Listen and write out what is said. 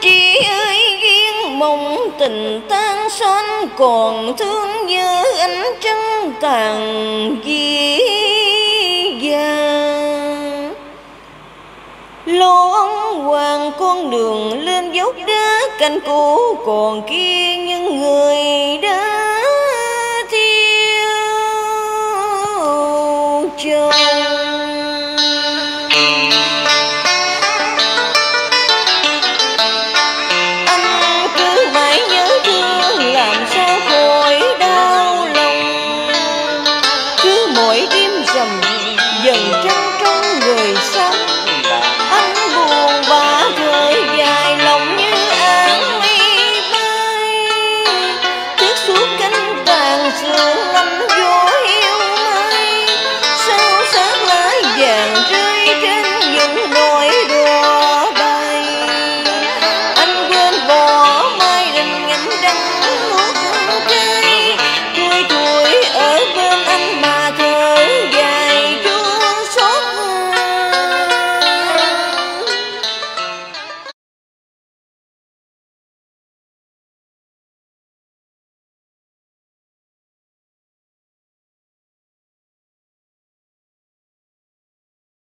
Chị ơi duyên mộng tình tan son, Còn thương như ánh trăng tàn ghi gian Lô ông hoàng con đường lên dốc đá Cành cũ còn kia những người đã thiêu chờ. Mỗi đêm dần dần trăng trong người sáng, anh buồn bã rơi dài lòng như áng mây bay tiếc suốt cánh vàng rơi